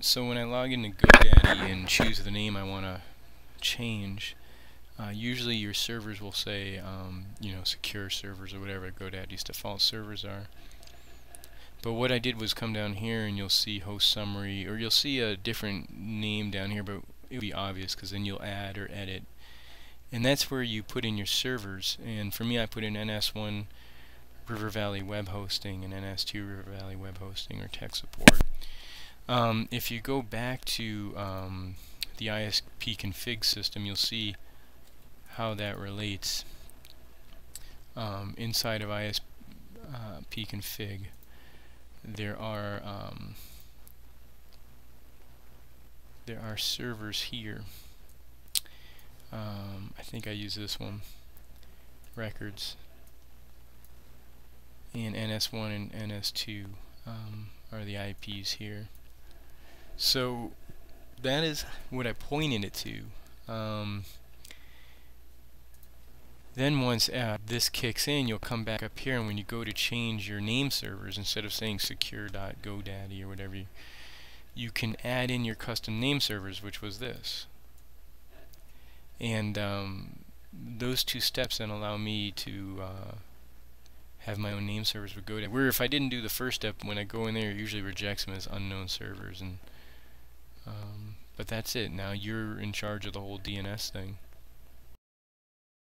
So when I log into GoDaddy and choose the name I want to change, uh, usually your servers will say, um, you know, secure servers or whatever GoDaddy's default servers are. But what I did was come down here and you'll see host summary, or you'll see a different name down here, but it'll be obvious because then you'll add or edit. And that's where you put in your servers. And for me, I put in NS1 River Valley Web Hosting and NS2 River Valley Web Hosting or tech support. Um, if you go back to um, the ISPConfig system, you'll see how that relates um, inside of ISP config. There are um, there are servers here. Um, I think I use this one. Records and NS1 and NS2 um, are the IPs here. So that is what I pointed it to. Um, then once uh, this kicks in, you'll come back up here, and when you go to change your name servers, instead of saying secure.godaddy or whatever, you, you can add in your custom name servers, which was this. And um, those two steps then allow me to uh, have my own name servers with GoDaddy. Where if I didn't do the first step, when I go in there, it usually rejects them as unknown servers. and But that's it. Now you're in charge of the whole DNS thing.